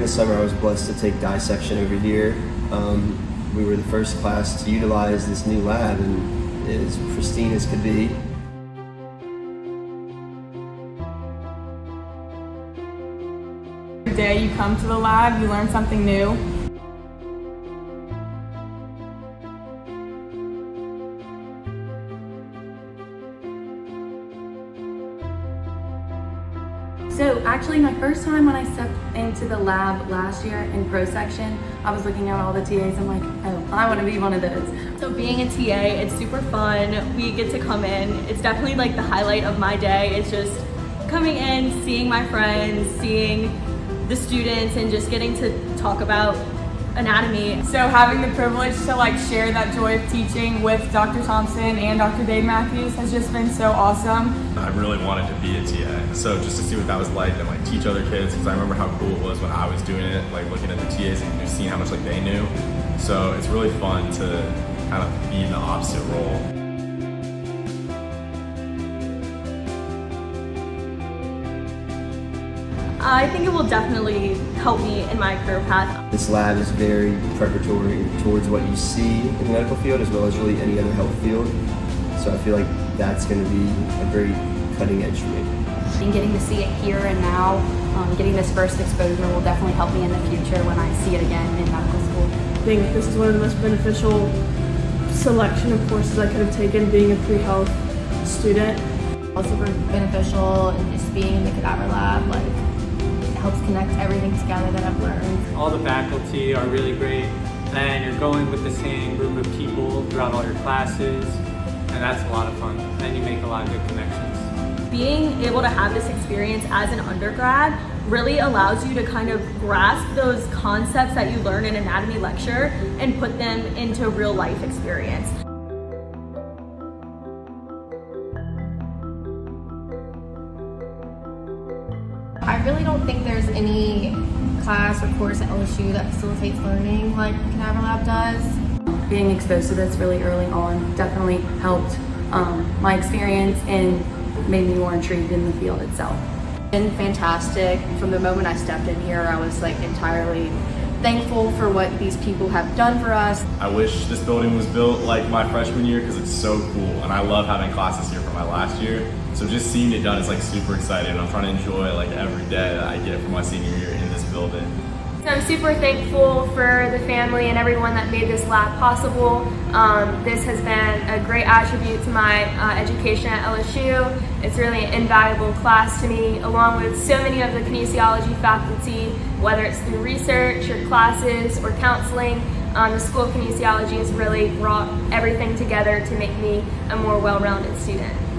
the summer, I was blessed to take dissection over here. Um, we were the first class to utilize this new lab, and as pristine as could be. Every day you come to the lab, you learn something new. So actually my first time when I stepped into the lab last year in prosection, I was looking at all the TAs, I'm like, oh, I wanna be one of those. So being a TA, it's super fun. We get to come in. It's definitely like the highlight of my day. It's just coming in, seeing my friends, seeing the students and just getting to talk about anatomy. So having the privilege to like share that joy of teaching with Dr. Thompson and Dr. Dave Matthews has just been so awesome. I really wanted to be a TA, so just to see what that was like and like teach other kids, because I remember how cool it was when I was doing it, like looking at the TAs and just seeing how much like they knew. So it's really fun to kind of be in the opposite role. I think it will definitely help me in my career path. This lab is very preparatory towards what you see in the medical field as well as really any other health field. So I feel like that's going to be a very cutting edge for me. And getting to see it here and now, um, getting this first exposure will definitely help me in the future when I see it again in medical school. I think this is one of the most beneficial selection of courses I could have taken being a pre-health student. Also super beneficial and just being in the cadaver lab, like it helps connect everything together that I've learned. All the faculty are really great and you're going with the same group of people throughout all your classes and that's a lot of fun and you make a lot of good connections. Being able to have this experience as an undergrad really allows you to kind of grasp those concepts that you learn in anatomy lecture and put them into real life experience. I really don't think there's any class or course at LSU that facilitates learning like Cadaver Lab does. Being exposed to this really early on definitely helped um, my experience and made me more intrigued in the field itself. It's Been fantastic. From the moment I stepped in here, I was like entirely thankful for what these people have done for us. I wish this building was built like my freshman year because it's so cool and I love having classes here from my last year. So just seeing it done is like super exciting. I'm trying to enjoy like every day that I get from my senior year in this building. So I'm super thankful for the family and everyone that made this lab possible. Um, this has been a great attribute to my uh, education at LSU. It's really an invaluable class to me, along with so many of the kinesiology faculty, whether it's through research or classes or counseling. Um, the School of Kinesiology has really brought everything together to make me a more well-rounded student.